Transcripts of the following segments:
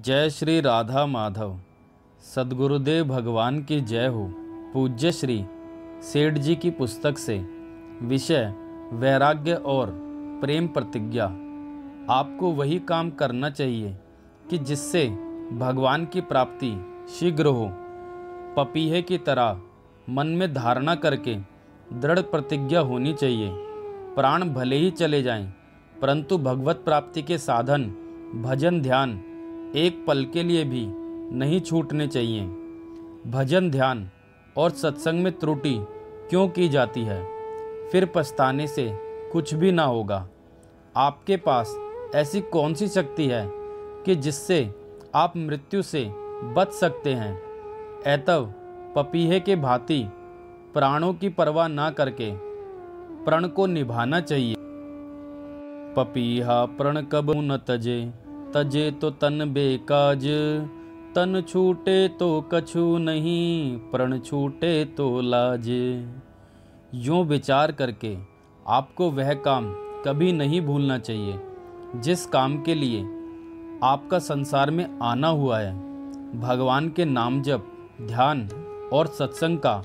जय श्री राधा माधव। सदगुरुदेव भगवान की जय हो। पूज्य श्री सेठ जी की पुस्तक से विषय वैराग्य और प्रेम प्रतिज्ञा। आपको वही काम करना चाहिए कि जिससे भगवान की प्राप्ति शीघ्र हो। पपीहे की तरह मन में धारणा करके दृढ़ प्रतिज्ञा होनी चाहिए। प्राण भले ही चले जाएँ, परंतु भगवत प्राप्ति के साधन भजन ध्यान एक पल के लिए भी नहीं छूटने चाहिए। भजन, ध्यान और सत्संग में त्रुटि क्यों की जाती है? फिर पछताने से कुछ भी ना होगा। आपके पास ऐसी कौन सी शक्ति है कि जिससे आप मृत्यु से बच सकते हैं? ऐतव पपीहे के भांति प्राणों की परवाह ना करके प्रण को निभाना चाहिए। पपीहा प्रण कब न तजे तजे तो तन बेकाज। तन छूटे तो कछु नहीं, प्रण छूटे तो लाज। यूँ विचार करके आपको वह काम कभी नहीं भूलना चाहिए, जिस काम के लिए आपका संसार में आना हुआ है। भगवान के नाम जप, ध्यान और सत्संग का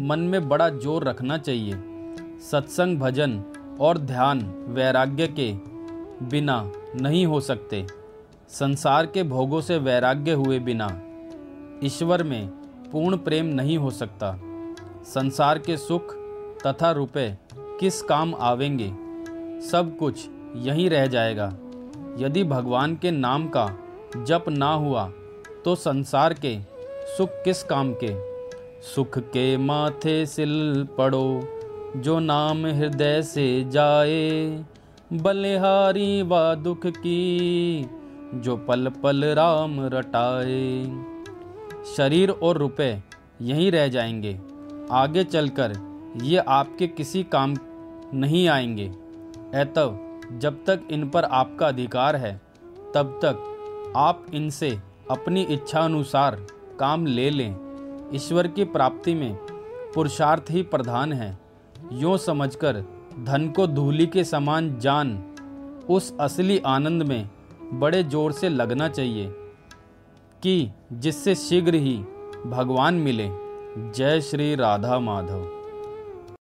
मन में बड़ा ज़ोर रखना चाहिए। सत्संग, भजन और ध्यान वैराग्य के बिना नहीं हो सकते। संसार के भोगों से वैराग्य हुए बिना, ईश्वर में पूर्ण प्रेम नहीं हो सकता। संसार के सुख तथा रुपए किस काम आवेंगे? सब कुछ यहीं रह जाएगा। यदि भगवान के नाम का जप ना हुआ तो संसार के सुख किस काम के? सुख के माथे सिल पड़ो, जो नाम हृदय से जाए। बलिहारी व दुख की जो पल पल राम रटाए। शरीर और रुपए यहीं रह जाएँगे। आगे चलकर ये आपके किसी काम नहीं आएँगे। ऐतव जब तक इन पर आपका अधिकार है, तब तक आप इनसे अपनी इच्छा अनुसार काम ले लें। ईश्वर की प्राप्ति में पुरुषार्थ ही प्रधान है। यूँ समझकर धन को धूली के समान जान, उस असली आनंद में बड़े ज़ोर से लगना चाहिए कि जिससे शीघ्र ही भगवान मिले। जय श्री राधा माधव।